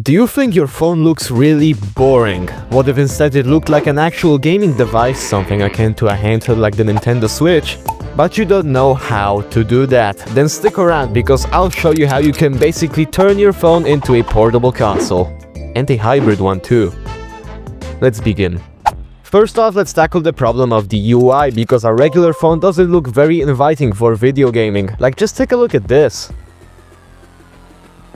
Do you think your phone looks really boring? What if instead it looked like an actual gaming device, something akin to a handheld like the Nintendo Switch? But you don't know how to do that. Then stick around because I'll show you how you can basically turn your phone into a portable console. And a hybrid one too. Let's begin. First off, let's tackle the problem of the UI because a regular phone doesn't look very inviting for video gaming. Like just take a look at this.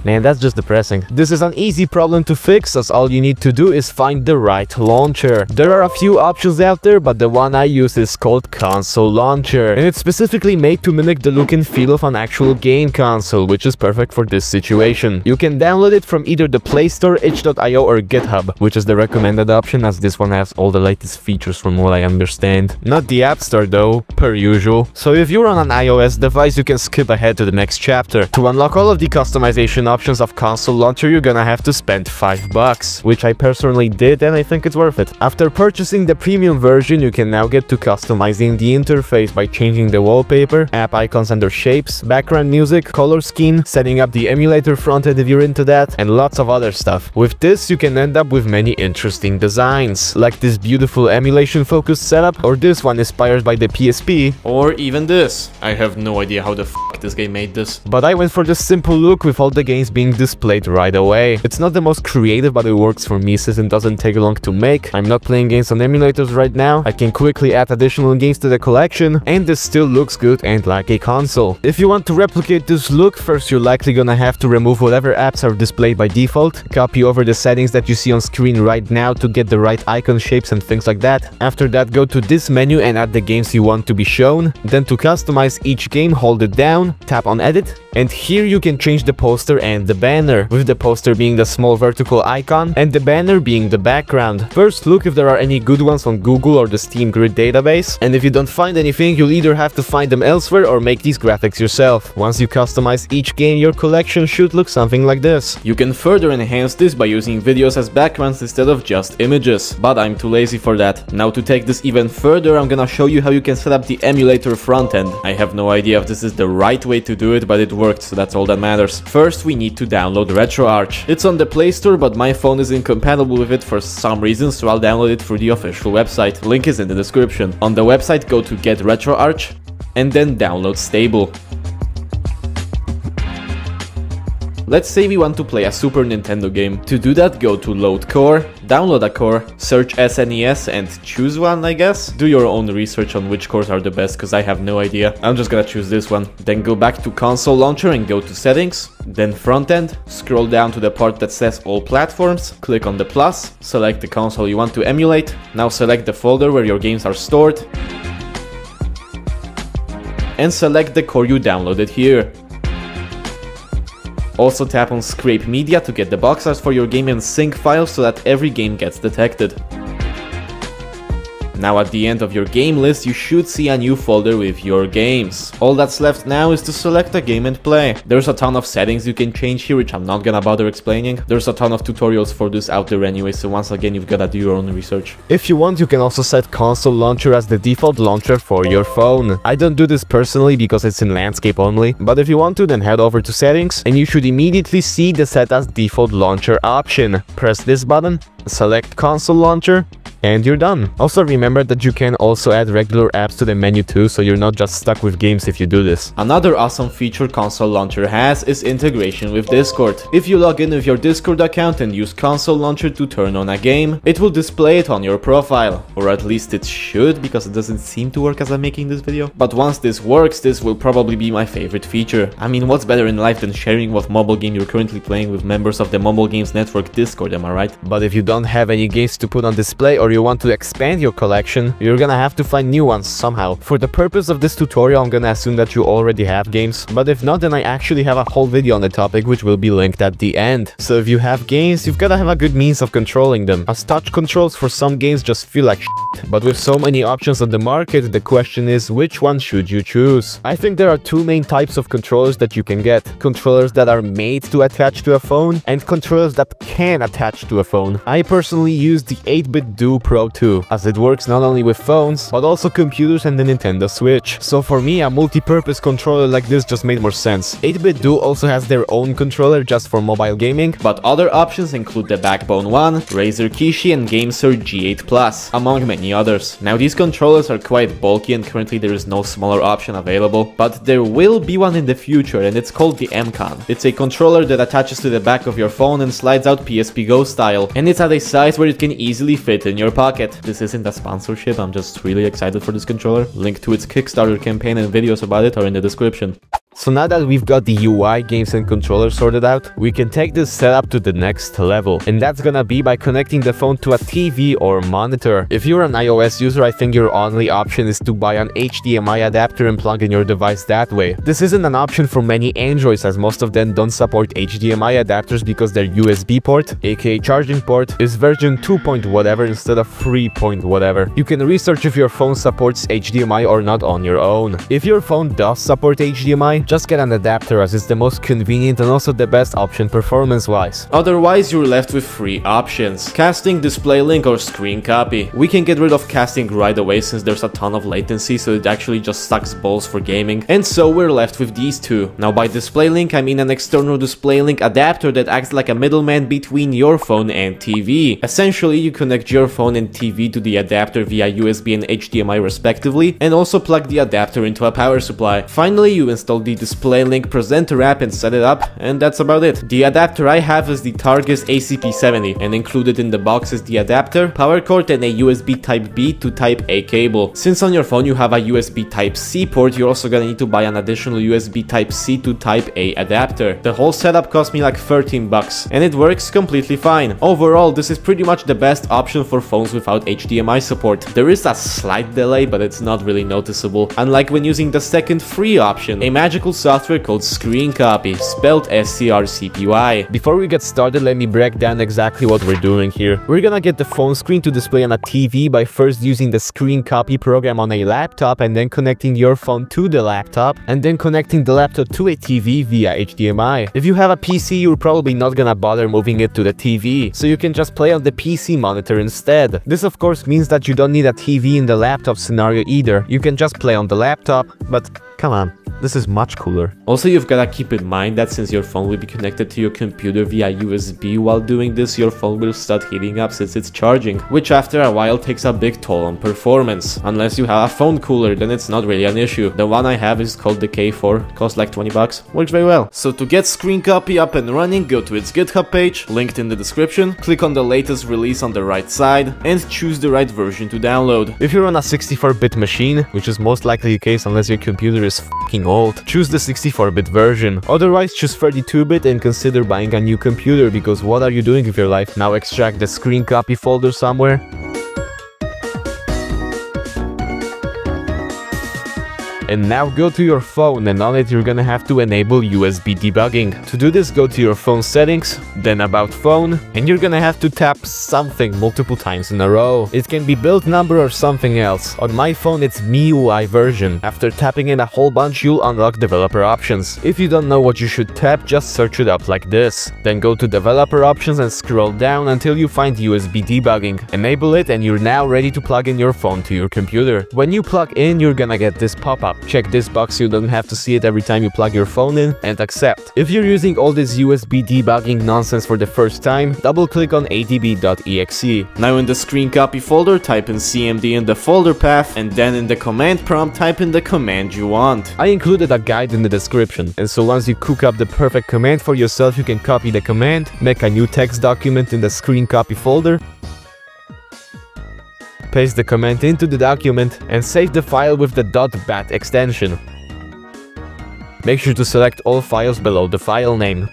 Man, that's just depressing. This is an easy problem to fix as all you need to do is find the right launcher. There are a few options out there, but the one I use is called Console Launcher, and it's specifically made to mimic the look and feel of an actual game console, which is perfect for this situation. You can download it from either the Play Store, itch.io or GitHub, which is the recommended option as this one has all the latest features from what I understand. Not the App Store though, per usual. So if you're on an iOS device, you can skip ahead to the next chapter. To unlock all of the customization options of console launcher, you're gonna have to spend 5 bucks, which I personally did and I think it's worth it. After purchasing the premium version, you can now get to customizing the interface by changing the wallpaper, app icons and their shapes, background music, color scheme, setting up the emulator frontend if you're into that, and lots of other stuff. With this, you can end up with many interesting designs, like this beautiful emulation-focused setup, or this one inspired by the PSP, Or even this. I have no idea how the f this game made this. But I went for the simple look with all the games being displayed right away. It's not the most creative but it works for me since it doesn't take long to make. I'm not playing games on emulators right now. I can quickly add additional games to the collection and this still looks good and like a console. If you want to replicate this look, first you're likely gonna have to remove whatever apps are displayed by default, copy over the settings that you see on screen right now to get the right icon shapes and things like that. After that go to this menu and add the games you want to be shown. Then to customize each game hold it down, tap on edit and here you can change the poster and the banner, with the poster being the small vertical icon and the banner being the background. First look if there are any good ones on Google or the Steam Grid database, and if you don't find anything, you'll either have to find them elsewhere or make these graphics yourself. Once you customize each game, your collection should look something like this. You can further enhance this by using videos as backgrounds instead of just images, but I'm too lazy for that. Now to take this even further, I'm gonna show you how you can set up the emulator frontend. I have no idea if this is the right way to do it, but it worked, so that's all that matters. First, we need to download RetroArch. It's on the Play Store, but my phone is incompatible with it for some reason, so I'll download it through the official website. Link is in the description. On the website, go to Get RetroArch, and then download Stable. Let's say we want to play a Super Nintendo game. To do that, go to Load Core, download a core, search SNES and choose one, I guess. Do your own research on which cores are the best, cause I have no idea. I'm just gonna choose this one. Then go back to Console Launcher and go to Settings, then Front End, scroll down to the part that says All Platforms, click on the plus, select the console you want to emulate, now select the folder where your games are stored, and select the core you downloaded here. Also tap on Scrape Media to get the box art for your game and sync files so that every game gets detected. Now at the end of your game list, you should see a new folder with your games. All that's left now is to select a game and play. There's a ton of settings you can change here, which I'm not gonna bother explaining. There's a ton of tutorials for this out there anyway, so once again, you've gotta do your own research. If you want, you can also set console launcher as the default launcher for your phone. I don't do this personally because it's in landscape only, but if you want to, then head over to settings and you should immediately see the set as default launcher option. Press this button, select console launcher, and you're done. Also remember that you can also add regular apps to the menu too, so you're not just stuck with games if you do this. Another awesome feature Console Launcher has is integration with Discord. If you log in with your Discord account and use Console Launcher to turn on a game, it will display it on your profile. Or at least it should, because it doesn't seem to work as I'm making this video. But once this works, this will probably be my favorite feature. I mean, what's better in life than sharing what mobile game you're currently playing with members of the Mobile Games Network Discord, am I right? But if you don't have any games to put on display or you want to expand your collection, you're gonna have to find new ones somehow. For the purpose of this tutorial, I'm gonna assume that you already have games, but if not, then I actually have a whole video on the topic which will be linked at the end. So if you have games, you've gotta have a good means of controlling them, as touch controls for some games just feel like shit. But with so many options on the market, the question is, which one should you choose? I think there are two main types of controllers that you can get. Controllers that are made to attach to a phone, and controllers that can attach to a phone. I personally use the 8BitDo 2 Pro 2, as it works not only with phones, but also computers and the Nintendo Switch. So for me, a multi-purpose controller like this just made more sense. 8BitDo also has their own controller just for mobile gaming, but other options include the Backbone One, Razer Kishi and GameSir G8 Plus, among many others. Now these controllers are quite bulky and currently there is no smaller option available, but there will be one in the future and it's called the MCON. It's a controller that attaches to the back of your phone and slides out PSP Go style, and it's at a size where it can easily fit in your pocket. This isn't a sponsorship, I'm just really excited for this controller. Link to its Kickstarter campaign and videos about it are in the description. So now that we've got the UI, games and controller sorted out, we can take this setup to the next level. And that's gonna be by connecting the phone to a TV or monitor. If you're an iOS user, I think your only option is to buy an HDMI adapter and plug in your device that way. This isn't an option for many Androids as most of them don't support HDMI adapters because their USB port, aka charging port, is version 2. Point whatever instead of 3. Point whatever. You can research if your phone supports HDMI or not on your own. If your phone does support HDMI, just get an adapter as it's the most convenient and also the best option performance-wise. Otherwise, you're left with three options. Casting, DisplayLink or screen copy. We can get rid of casting right away since there's a ton of latency so it actually just sucks balls for gaming. And so we're left with these two. Now by DisplayLink I mean an external DisplayLink adapter that acts like a middleman between your phone and TV. Essentially you connect your phone and TV to the adapter via USB and HDMI respectively and also plug the adapter into a power supply. Finally you install the DisplayLink presenter app and set it up, and that's about it. The adapter I have is the Targus ACP70, and included in the box is the adapter, power cord and a USB Type B to Type A cable. Since on your phone you have a USB Type C port, you're also gonna need to buy an additional USB Type C to Type A adapter. The whole setup cost me like 13 bucks, and it works completely fine. Overall, this is pretty much the best option for phones without HDMI support. There is a slight delay, but it's not really noticeable, unlike when using the second free option, a magical software called Screen Copy, spelled S-C-R-C-P-Y. Before we get started, let me break down exactly what we're doing here. We're gonna get the phone screen to display on a TV by first using the Screen Copy program on a laptop and then connecting your phone to the laptop and then connecting the laptop to a TV via HDMI. If you have a PC, you're probably not gonna bother moving it to the TV, so you can just play on the PC monitor instead. This of course means that you don't need a TV in the laptop scenario either. You can just play on the laptop, but come on. This is much cooler. Also, you've gotta keep in mind that since your phone will be connected to your computer via USB while doing this, your phone will start heating up since it's charging, which after a while takes a big toll on performance. Unless you have a phone cooler, then it's not really an issue. The one I have is called the K4, costs like 20 bucks, works very well. So to get Screen Copy up and running, go to its GitHub page, linked in the description, click on the latest release on the right side, and choose the right version to download. If you're on a 64-bit machine, which is most likely the case unless your computer is f***ing old, choose the 64-bit version. Otherwise, choose 32-bit and consider buying a new computer because what are you doing with your life? Now extract the screen copy folder somewhere? And now go to your phone and on it you're gonna have to enable USB debugging. To do this go to your phone settings, then about phone, and you're gonna have to tap something multiple times in a row. It can be build number or something else. On my phone it's MIUI version. After tapping in a whole bunch you'll unlock developer options. If you don't know what you should tap, just search it up like this. Then go to developer options and scroll down until you find USB debugging. Enable it and you're now ready to plug in your phone to your computer. When you plug in you're gonna get this pop-up. Check this box so you don't have to see it every time you plug your phone in and accept. If you're using all this USB debugging nonsense for the first time, double click on adb.exe. Now in the screen copy folder, type in cmd in the folder path and then in the command prompt, type in the command you want. I included a guide in the description, and so once you cook up the perfect command for yourself, you can copy the command, make a new text document in the screen copy folder, paste the command into the document and save the file with the .bat extension. Make sure to select all files below the file name.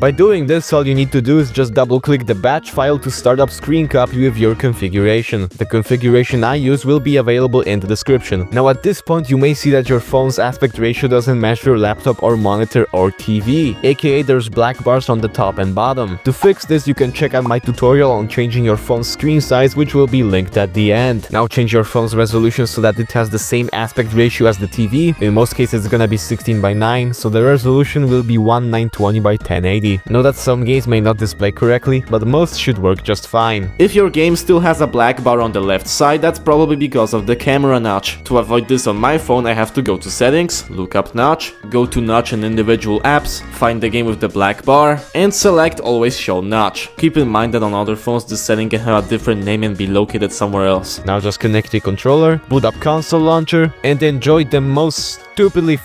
By doing this, all you need to do is just double-click the batch file to start up screen copy with your configuration. The configuration I use will be available in the description. Now at this point, you may see that your phone's aspect ratio doesn't match your laptop or monitor or TV, aka there's black bars on the top and bottom. To fix this, you can check out my tutorial on changing your phone's screen size, which will be linked at the end. Now change your phone's resolution so that it has the same aspect ratio as the TV. In most cases, it's gonna be 16 by 9, so the resolution will be 1920 by 1080. HD. Know that some games may not display correctly, but most should work just fine. If your game still has a black bar on the left side, that's probably because of the camera notch. To avoid this on my phone, I have to go to settings, look up notch, go to notch in individual apps, find the game with the black bar, and select always show notch. Keep in mind that on other phones this setting can have a different name and be located somewhere else. Now just connect the controller, boot up console launcher, and enjoy the most stupidly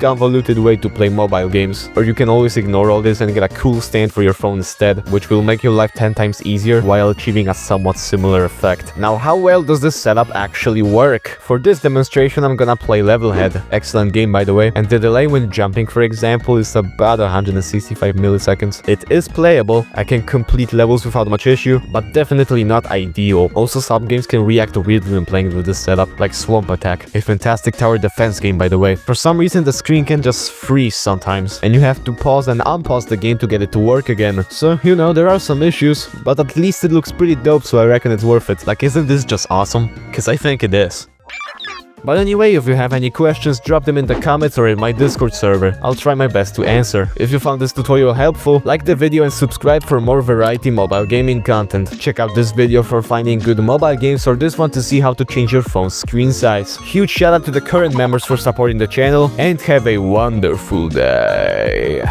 convoluted way to play mobile games. Or you can always ignore all this and get a cool stand for your phone instead, which will make your life 10 times easier while achieving a somewhat similar effect. Now how well does this setup actually work? For this demonstration I'm gonna play Levelhead, excellent game by the way, and the delay when jumping for example is about 165 milliseconds. It is playable, I can complete levels without much issue, but definitely not ideal. Also some games can react weirdly when playing with this setup, like Swamp Attack, a fantastic tower defense game by the way. For some reason the screen can just freeze sometimes, and you have to pause and unpause the game to get it to work again. So, you know, there are some issues, but at least it looks pretty dope, so I reckon it's worth it. Like, isn't this just awesome? Cause I think it is. But anyway, if you have any questions, drop them in the comments or in my Discord server. I'll try my best to answer. If you found this tutorial helpful, like the video and subscribe for more variety mobile gaming content. Check out this video for finding good mobile games or this one to see how to change your phone's screen size. Huge shout out to the current members for supporting the channel and have a wonderful day.